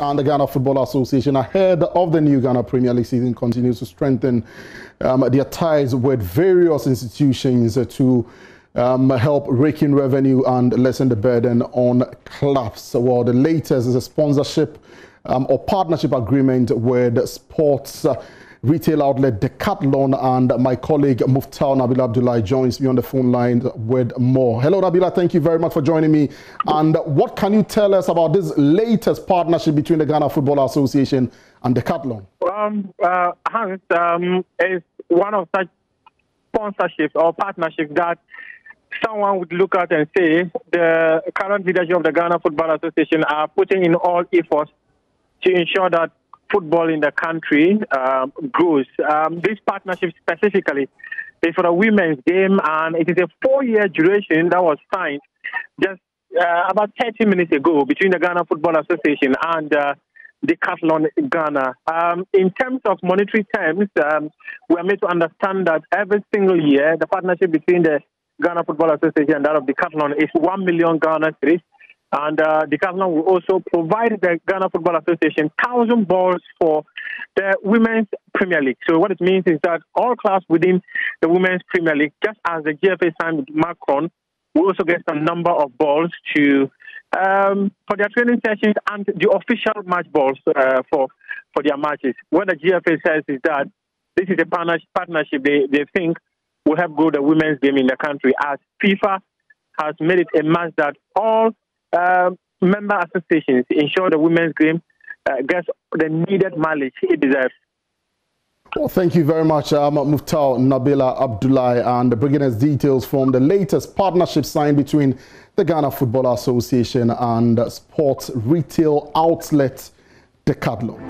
and the Ghana Football Association ahead of the new Ghana Premier League season continues to strengthen um, their ties with various institutions to um, help rake in revenue and lessen the burden on clubs. Well, the latest is a sponsorship um, or partnership agreement with sports. Uh, retail outlet Decathlon and my colleague Muftawu Nabil Abdulai joins me on the phone line with more. Hello Nabila, thank you very much for joining me. And what can you tell us about this latest partnership between the Ghana Football Association and Decathlon? Um, uh, Hans, um, is one of such sponsorships or partnerships that someone would look at and say the current leadership of the Ghana Football Association are putting in all efforts to ensure that football in the country um, grows. Um, this partnership specifically is for a women's game, and it is a four-year duration that was signed just uh, about 30 minutes ago between the Ghana Football Association and uh, Decathlon Ghana. Um, in terms of monetary terms, um, we are made to understand that every single year the partnership between the Ghana Football Association and that of Decathlon is 1 million Ghana cedis. And uh, Decathlon will also provide the Ghana Football Association 1,000 balls for the Women's Premier League. So what it means is that all clubs within the Women's Premier League, just as the GFA signed with Macron, will also get a number of balls to um, for their training sessions and the official match balls uh, for for their matches. What the GFA says is that this is a partnership they, they think will help grow the women's game in the country as FIFA has made it a must that all member associations ensure the women's game uh, gets the needed mileage it deserves. Well, thank you very much, um, Muftawu Nabila Abdulai, and bringing us details from the latest partnership signed between the Ghana Football Association and sports retail outlet Decathlon.